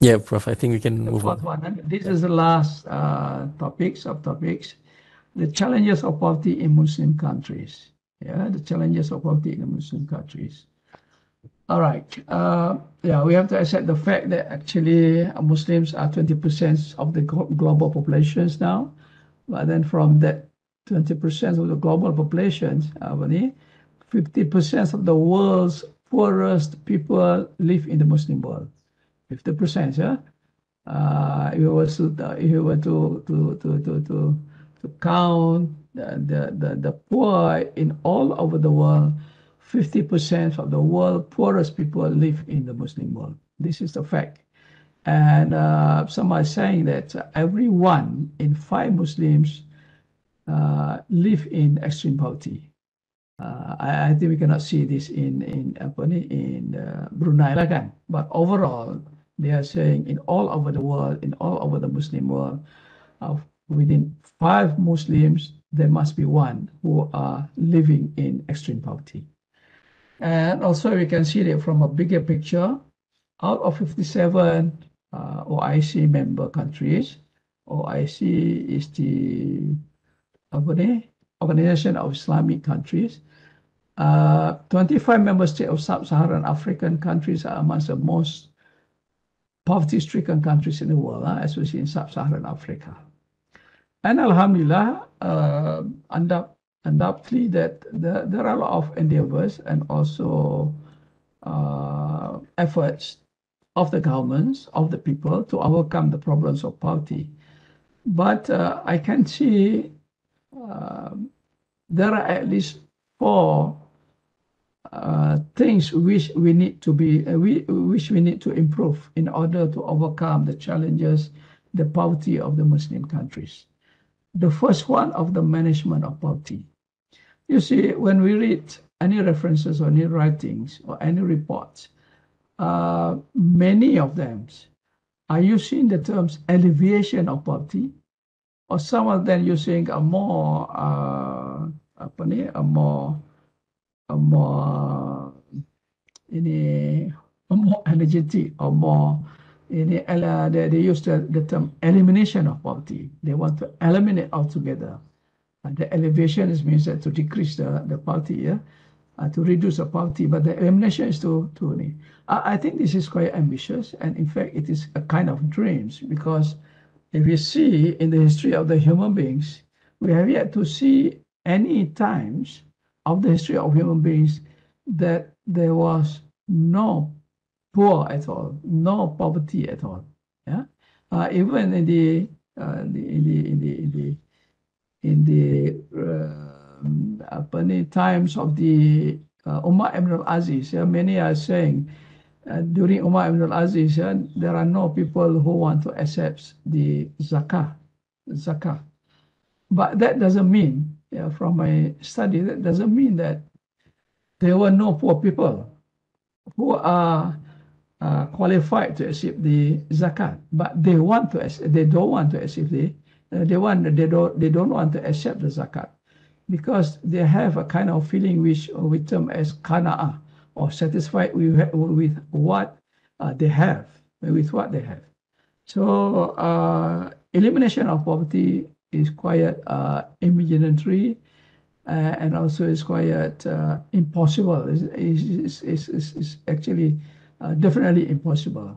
Yeah, Prof. I think we can The move on. one, and this is the last uh, of topics, The challenges of poverty in Muslim countries. Yeah, the challenges of poverty in Muslim countries. All right. Uh, yeah, we have to accept the fact that actually uh, Muslims are 20% of the global populations now. But then from that 20% of the global population, apa ni, 50% of the world's poorest people live in the Muslim world. 50%, yeah? Uh, if you were to, if you were to, to, to, to, to, to count the, the, the, the poor in all over the world, 50% of the world poorest people live in the Muslim world. This is the fact. And uh, some are saying that every one in five Muslims uh, live in extreme poverty. Uh, I, I think we cannot see this in in in uh, Brunei lah kan. But overall, they are saying in all over the world, in all over the Muslim world, uh, within five Muslims, there must be one who are living in extreme poverty. And also we can see that from a bigger picture, out of 57 uh, OIC member countries, OIC is the Organization of Islamic Countries. Uh, 25 member states of sub-Saharan African countries are amongst the most poverty-stricken countries in the world, uh, especially in sub-Saharan Africa. And Alhamdulillah, uh, undoubt- undoubtedly that there, there are a lot of endeavors and also uh, efforts of the governments, of the people to overcome the problems of poverty. But uh, I can see um, there are at least four uh, things which we need to be uh, we which we need to improve in order to overcome the challenges the poverty of the muslim countries. The first one of the management of poverty. You see when we read any references or any writings or any reports uh, many of them are using the terms alleviation of poverty? Or some of them using a more uh, a more more ini a more energetic or more ini uh, they, they use the, the term elimination of poverty. They want to eliminate altogether. And the alleviation is means that to decrease the, the poverty yeah? Uh, to reduce the poverty but the elimination is to to. I, I think this is quite ambitious and in fact it is a kind of dreams because if you see in the history of the human beings, we have yet to see any times of the history of human beings that there was no poor at all, no poverty at all. Yeah, uh, even in the, uh, in the in the in the in the uh, apa ni, times of the uh, Umar ibn al-Aziz, yeah, many are saying uh, during Umar ibn al-Aziz, yeah, there are no people who want to accept the zakah, zakah. But that doesn't mean, yeah, from my study, that doesn't mean that there were no poor people who are uh, qualified to accept the zakat, but they want to, they don't want to accept the, uh, they want, they don't, they don't want to accept the zakat because they have a kind of feeling which we term as kana'ah or satisfied with, with what uh, they have, with what they have. So uh, elimination of poverty is quite uh, imaginary uh, and also is quite uh, impossible. It's, it's, it's, it's, actually definitely impossible.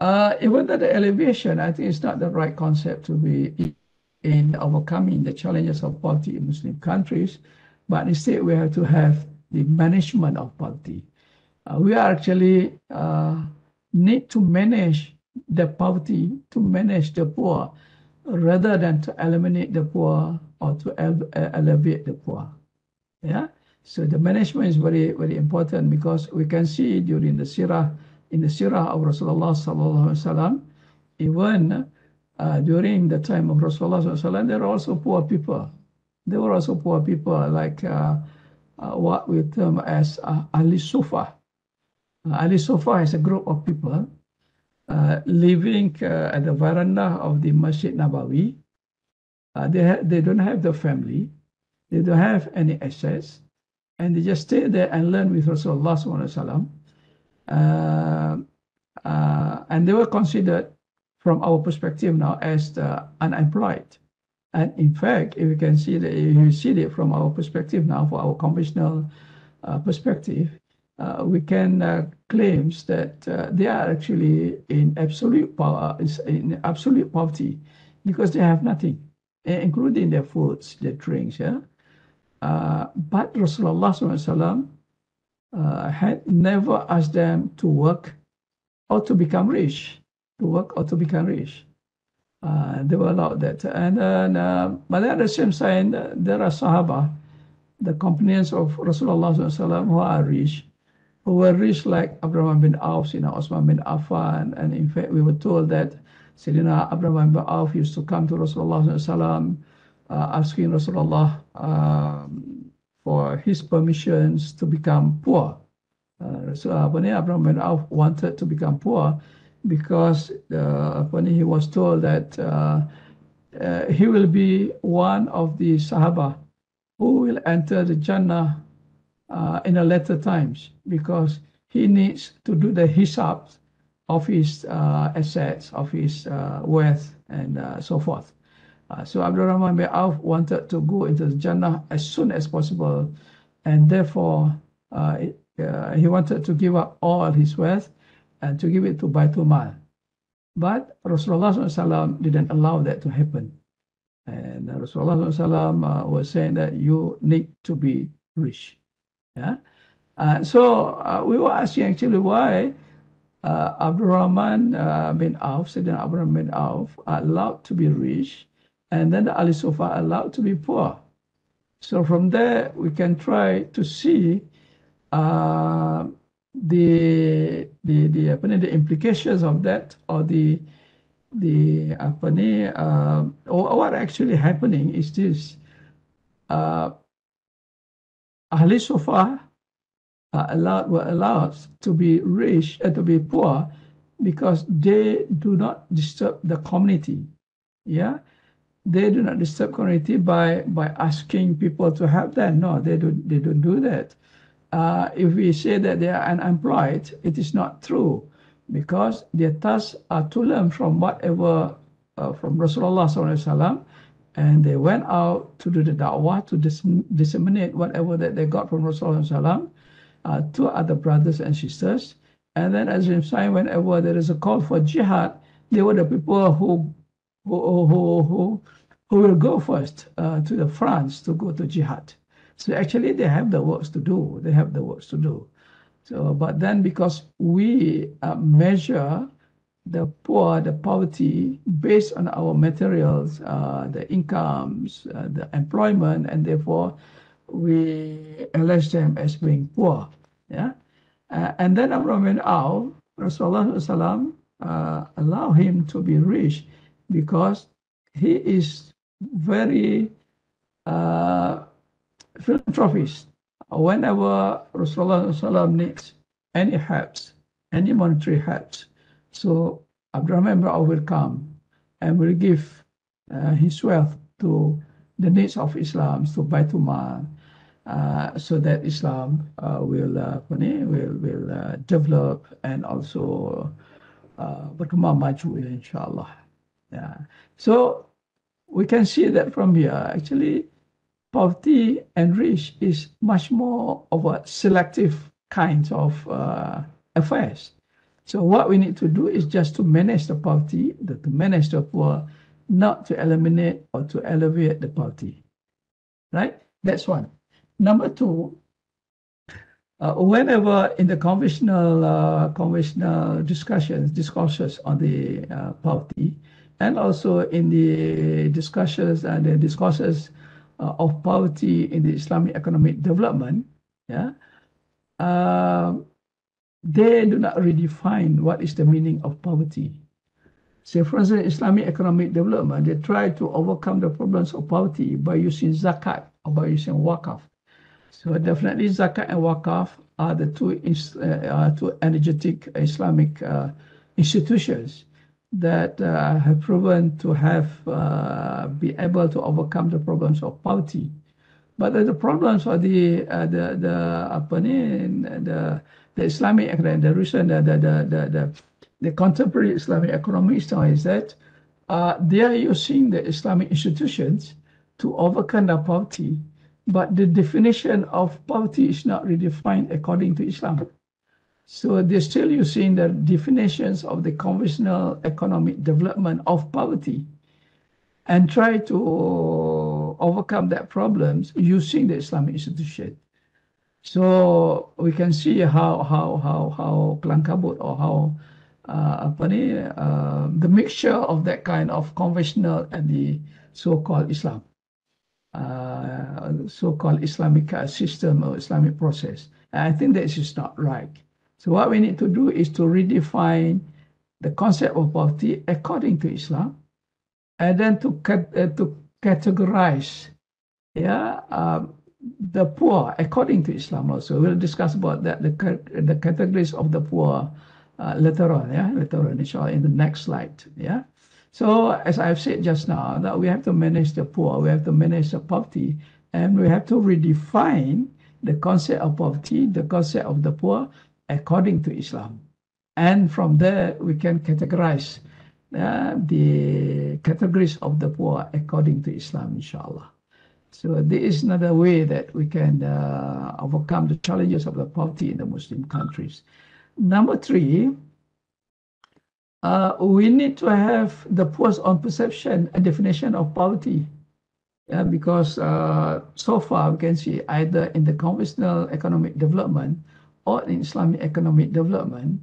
Even though the alleviation, I think it's not the right concept to be in overcoming the challenges of poverty in Muslim countries, but instead we have to have the management of poverty. Uh, we are actually uh, need to manage the poverty, to manage the poor, rather than to eliminate the poor or to ele- elevate the poor. Yeah. So the management is very very important because we can see during the sirah in the sirah of Rasulullah sallallahu alaihi wasallam, even uh, during the time of Rasulullah sallallahu alaihi wasallam, there are also poor people. There were also poor people like uh, uh, what we term as uh, Ahli Sufa. Uh, Ahli Sufa is a group of people uh, living uh, at the veranda of the Masjid Nabawi. Uh, they, ha- they don't have the family, they don't have any assets, and they just stay there and learn with Rasulullah. Uh, uh, and they were considered from our perspective now as the unemployed. And in fact, if you can see that if you see it from our perspective now, for our conventional uh, perspective, we can uh, claim that uh, they are actually in absolute power, in absolute poverty, because they have nothing, including their foods, their drinks. Yeah, uh, but Rasulullah SAW, uh, had never asked them to work or to become rich, to work or to become rich. Uh, they were allowed that. And then, uh, but at the same time, there are Sahaba, the companions of Rasulullah who are rich, who were rich like Abdurrahman bin Auf, know, Osman bin Affan. And in fact, we were told that Sayyidina Abdurrahman bin Auf used to come to Rasulullah uh, asking Rasulullah um, for his permissions to become poor. Uh, so Abdurrahman bin Auf wanted to become poor because uh, he was told that uh, uh, he will be one of the Sahaba who will enter the Jannah uh, in the later times because he needs to do the hisab of his uh, assets, of his uh, wealth, and so forth. so Abdurrahman bin Auf wanted to go into Jannah as soon as possible, and therefore he wanted to give up all his wealth and to give it to Baitul Mal. But Rasulullah didn't allow that to happen. And Rasulullah SAW uh, was saying that you need to be rich. Yeah. Uh, so uh, we were asking actually why uh, Abdurrahman uh, bin Auf, Sayyidina Abdurrahman bin Auf, allowed to be rich, and then the Ahli Sufa allowed to be poor. So from there, we can try to see uh, the the the the implications of that or the the uh, or what actually happening is this uh, ahli sufa are allowed were allowed to be rich and to be poor because they do not disturb the community. Yeah? They do not disturb community by by asking people to help them. No they don't. they don't do that. Uh, if we say that they are unemployed, it is not true because their tasks are to learn from whatever uh, from Rasulullah SAW, and they went out to do the da'wah to dis disseminate whatever that they got from Rasulullah uh, to other brothers and sisters. And then, as in saying, whenever there is a call for jihad, they were the people who who who who, who will go first uh, to the France to go to jihad. So actually they have the works to do. They have the works to do. So, but then because we uh, measure the poor, the poverty based on our materials, uh, the incomes, uh, the employment, and therefore we allege them as being poor. Yeah, uh, and then Abdurrahman bin Auf, Rasulullah uh, allow him to be rich because he is very uh, philanthropists, whenever Rasulullah needs any helps, any monetary helps, so Abdurrahman will come and will give uh, his wealth to the needs of Islam, to Baitul uh, so that Islam uh, will uh, will will uh, develop and also uh, berkembang maju inshallah. Yeah. So we can see that from here actually poverty and rich is much more of a selective kind of uh, affairs. So what we need to do is just to manage the poverty, to manage the poor, not to eliminate or to alleviate the poverty. Right? That's one. Number two, uh, whenever in the conventional uh, conventional discussions, discourses on the uh, poverty, and also in the discussions and the discourses uh, of poverty in the Islamic economic development, yeah, uh, they do not redefine what is the meaning of poverty. So, for instance, Islamic economic development, they try to overcome the problems of poverty by using zakat or by using wakaf. So, definitely, zakat and wakaf are the two, uh, two energetic Islamic uh, institutions that uh, have proven to have uh, be able to overcome the problems of poverty. But the problems of the uh, the the apa ni the the Islamic the recent the the the the, the contemporary Islamic economists now is that uh, they are using the Islamic institutions to overcome the poverty, but the definition of poverty is not redefined according to Islam. So they're still using the definitions of the conventional economic development of poverty and try to overcome that problems using the Islamic institution. So we can see how how how how Kelangkabut or how uh, uh, the mixture of that kind of conventional and the so-called Islam, uh, so-called Islamic system or Islamic process. And I think that is not right. So what we need to do is to redefine the concept of poverty according to Islam, and then to uh, to categorize, yeah, um, the poor according to Islam also. We'll discuss about that the the categories of the poor uh, later on, yeah, later on, inshallah, in the next slide, yeah. So as I've said just now, that we have to manage the poor, we have to manage the poverty, and we have to redefine the concept of poverty, the concept of the poor, according to Islam. And from there, we can categorize uh, the categories of the poor according to Islam, inshallah. So there is another way that we can uh, overcome the challenges of the poverty in the Muslim countries. Number three, uh, we need to have the poor's own perception and definition of poverty. Yeah, because uh, so far we can see either in the conventional economic development or in Islamic economic development,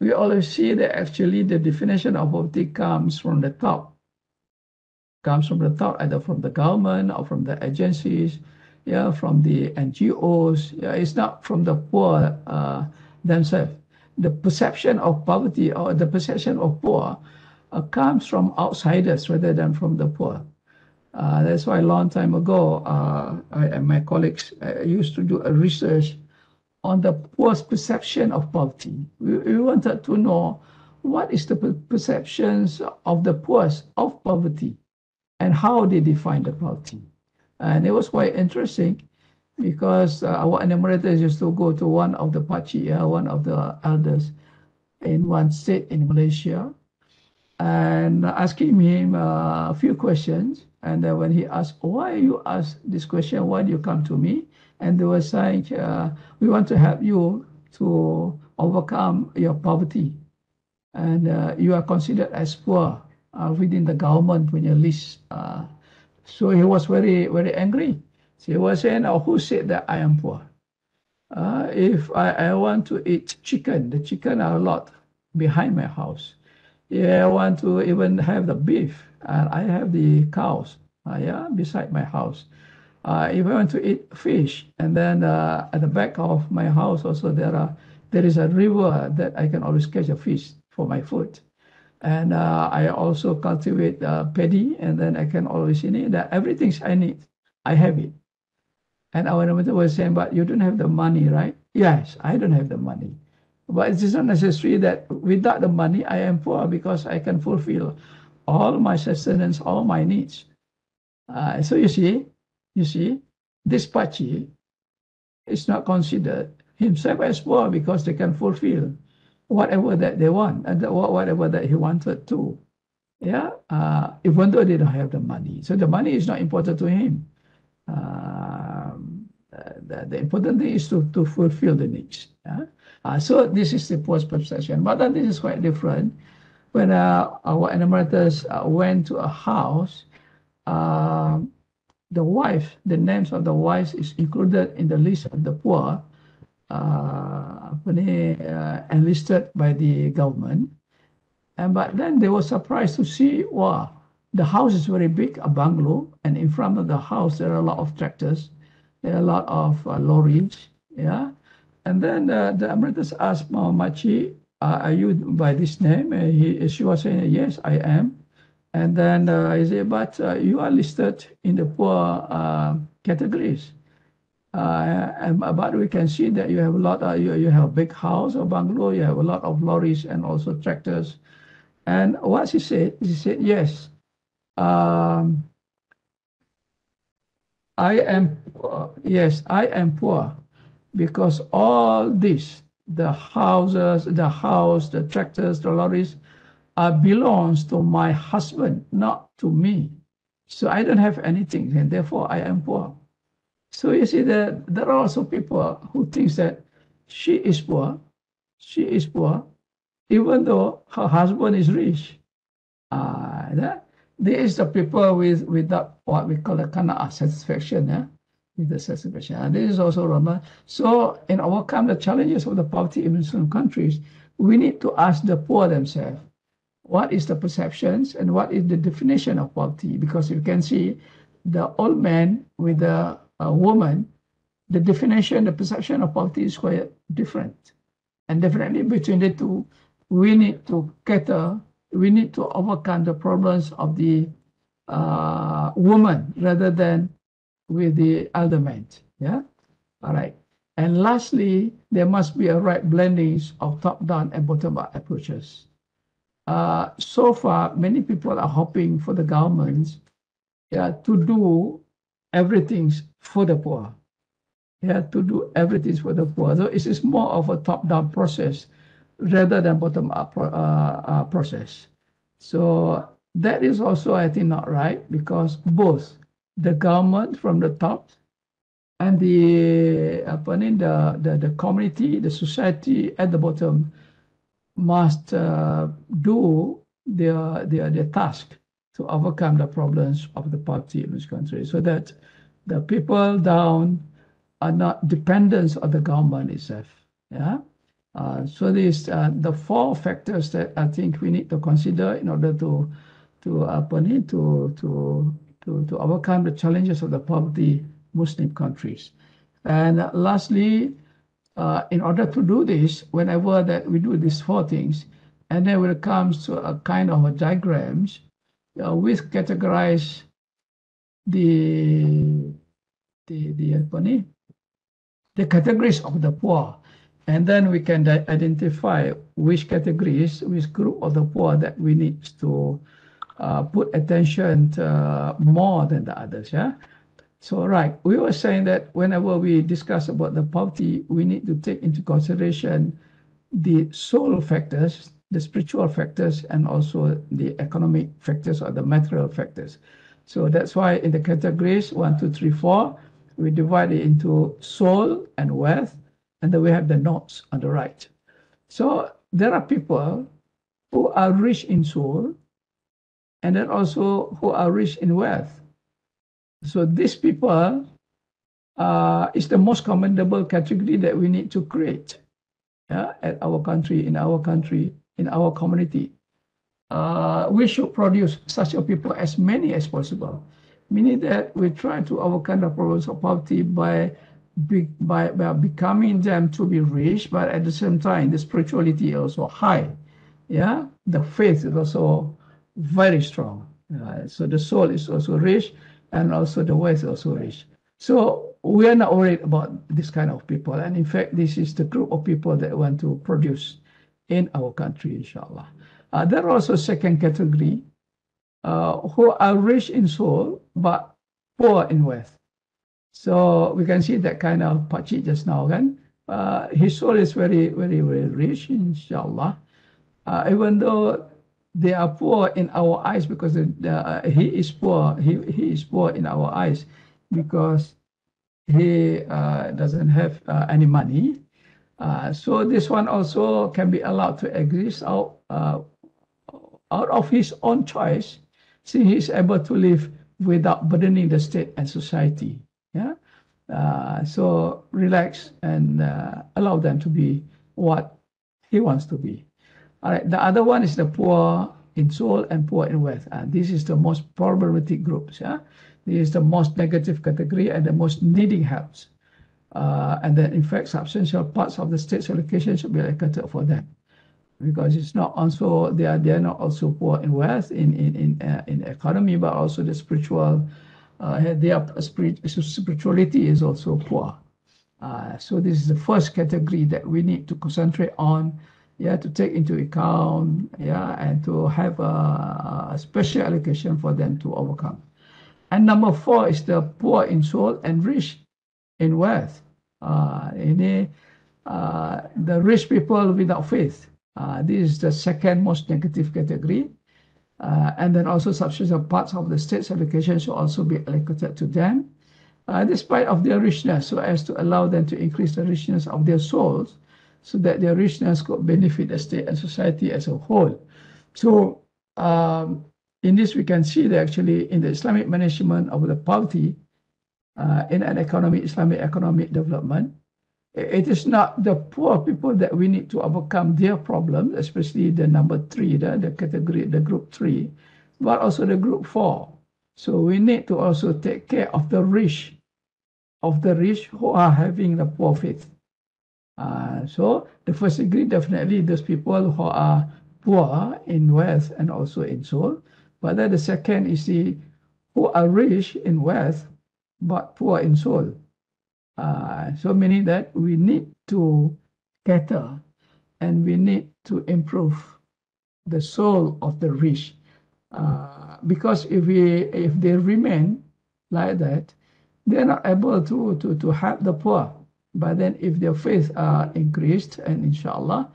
we always see that actually the definition of poverty comes from the top, comes from the top, either from the government or from the agencies, yeah, from the NGOs. Yeah, it's not from the poor uh, themselves. The perception of poverty or the perception of poor uh, comes from outsiders rather than from the poor. Uh, that's why a long time ago, uh, I and my colleagues uh, used to do a research on the poor's perception of poverty. We, we wanted to know what is the perceptions of the poor of poverty and how they define the poverty. And it was quite interesting because uh, our enumerators used to go to one of the Pachi, uh, one of the elders in one state in Malaysia, and asking him uh, a few questions. And uh, when he asked, why you ask this question, why do you come to me? And they were saying, uh, we want to help you to overcome your poverty. And uh, you are considered as poor within the government when you list. so he was very, very angry He was saying, oh, who said that I am poor? Uh, if I, I want to eat chicken, the chicken are a lot behind my house. Yeah, I want to even have the beef, and I have the cows, uh, yeah, beside my house. Uh, if I want to eat fish, and then uh, at the back of my house also there are there is a river that I can always catch a fish for my food, and uh, I also cultivate uh, paddy, and then I can always you know that everything I need, I have it. And our Ramadan was saying, but you don't have the money, right? Yes, I don't have the money. But it is not necessary that without the money, I am poor because I can fulfill all my sustenance, all my needs. Uh, so you see, you see, this Pachi is not considered himself as poor because they can fulfill whatever that they want and whatever that he wanted to. Yeah, uh, even though they don't have the money. So the money is not important to him. Um, the, the, important thing is to, to fulfill the needs. Yeah? Uh, so this is the post-perception. But then this is quite different. When uh, our enumerators uh, went to a house, um, the wife, the names of the wives is included in the list of the poor uh, uh, enlisted by the government. And but then they were surprised to see, wow, the house is very big, a bungalow, and in front of the house there are a lot of tractors, there are a lot of uh, lorries, yeah. And then uh, the emeritus asked Machi, uh, "Are you by this name?" And he, she was saying, "Yes, I am." And then uh, I said, "But uh, you are listed in the poor uh, categories." Uh, and, but we can see that you have a lot. Of, you you have a big house or bungalow. You have a lot of lorries and also tractors. And what she said, she said, "Yes." um, I am, yes, I am poor because all this the houses, the house, the tractors, the lorries, uh, belongs to my husband, not to me. So I don't have anything, and therefore I am poor. So you see that there are also people who think that she is poor, she is poor, even though her husband is rich. Uh, that, there is the people with without what we call a kind of satisfaction, yeah? With the satisfaction. And this is also Rama. So in overcome the challenges of the poverty in Muslim countries, we need to ask the poor themselves, what is the perceptions and what is the definition of poverty? Because you can see the old man with the uh, woman, the definition, the perception of poverty is quite different. And definitely between the two, we need to cater, we need to overcome the problems of the uh, woman rather than with the elder man. Yeah? All right. And lastly, there must be a right blending of top-down and bottom-up approaches. Uh, so far, many people are hoping for the governments yeah, to do everything for the poor. Yeah, to do everything for the poor. So it is more of a top-down process rather than bottom-up uh, uh, process. So that is also, I think, not right because both the government from the top and the ni, the, the the community, the society at the bottom must uh, do their, their, their task to overcome the problems of the poverty in this country so that the people down are not dependent on the government itself. Yeah. Uh, so these uh, the four factors that I think we need to consider in order to to uh, to to to to overcome the challenges of the poverty Muslim countries. And lastly, uh, in order to do this, whenever that we do these four things, and then when it comes to a kind of a diagrams, uh, we categorize the the the the categories of the poor, and then we can identify which categories, which group of the poor that we need to uh, put attention uh, more than the others. Yeah. So, right, we were saying that whenever we discuss about the poverty, we need to take into consideration the soul factors, the spiritual factors, and also the economic factors or the material factors. So that's why in the categories one, two, three, four, we divide it into soul and wealth, and then we have the notes on the right. So there are people who are rich in soul, and then also who are rich in wealth. So these people uh, is the most commendable category that we need to create yeah, at our country, in our country, in our community. Uh, we should produce such a people as many as possible, meaning that we try to overcome the problems of poverty by, be, by, by becoming them to be rich, but at the same time, the spirituality also high. Yeah, the faith is also very strong. Uh, so the soul is also rich and also the West also rich. So we are not worried about this kind of people. And in fact, this is the group of people that want to produce in our country, inshallah. Uh, there are also second category uh, who are rich in soul, but poor in wealth. So we can see that kind of Pachi just now, kan? Uh, his soul is very, very, very rich, inshallah. Uh, even though they are poor in our eyes because uh, he is poor. He, he is poor in our eyes because he uh, doesn't have uh, any money. Uh, so this one also can be allowed to exist out, uh, out of his own choice, since he is able to live without burdening the state and society. Yeah. Uh, so relax and allow them to be what he wants to be. All right, the other one is the poor in soul and poor in wealth. And this is the most problematic groups. Yeah, this is the most negative category and the most needing helps. Uh, and then, in fact, substantial parts of the state's allocation should be allocated for them, because it's not also they are they are not also poor in wealth in in in uh, in economy, but also the spiritual. Uh, their spirit, spirituality is also poor. Uh, so this is the first category that we need to concentrate on yeah, to take into account, yeah, and to have a, a, special allocation for them to overcome. And number four is the poor in soul and rich in wealth. Uh, ini uh, the rich people without faith. Uh, this is the second most negative category. Uh, and then also substantial parts of the state's allocation should also be allocated to them, uh, despite of their richness, so as to allow them to increase the richness of their souls, so that their richness could benefit the state and society as a whole. So um, in this, we can see that actually in the Islamic management of the poverty, uh, in an economic Islamic economic development, it is not the poor people that we need to overcome their problems, especially the number three, the, the category, the group three, but also the group four. So we need to also take care of the rich, of the rich who are having the poor faith. Uh, so the first degree, definitely those people who are poor in wealth and also in soul. But then the second is the who are rich in wealth but poor in soul. Uh, so meaning that we need to cater and we need to improve the soul of the rich. Uh, because if we if they remain like that, they're not able to, to, to help the poor. But then if their faith are increased and inshallah,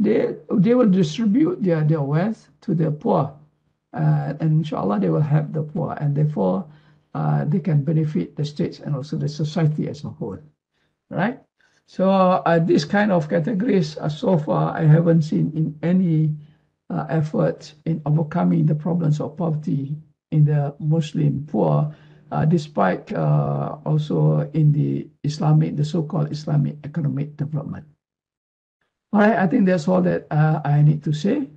they they will distribute their, their wealth to the poor. Uh, and inshallah they will help the poor and therefore uh, they can benefit the states and also the society as a whole, right? So uh, this kind of categories, uh, so far, I haven't seen in any uh, effort in overcoming the problems of poverty in the Muslim poor, despite uh, also in the Islamic, the so-called Islamic economic development. All right, I think that's all that I need to say.